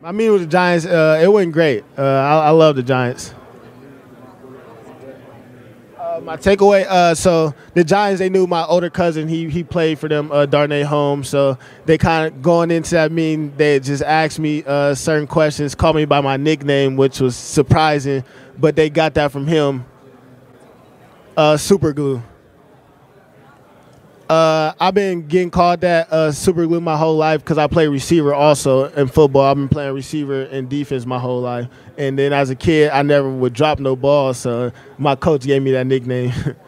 My meeting with the Giants, uh, it went great. Uh, I, I love the Giants. Uh, my takeaway, uh, so the Giants, they knew my older cousin. He he played for them, uh, Darnay Holmes. So they kind of going into that meeting, they just asked me uh, certain questions, called me by my nickname, which was surprising, but they got that from him. Super glue. Uh, I've been getting called that uh, super glue my whole life because I play receiver also in football. I've been playing receiver and defense my whole life. And then as a kid, I never would drop no balls, so my coach gave me that nickname.